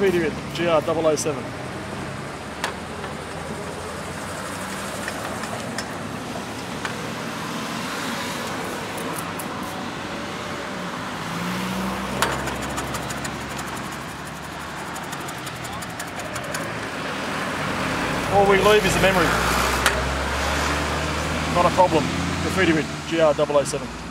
graffiti with GR007. All we leave is a memory. Not a problem. Graffiti with GR007.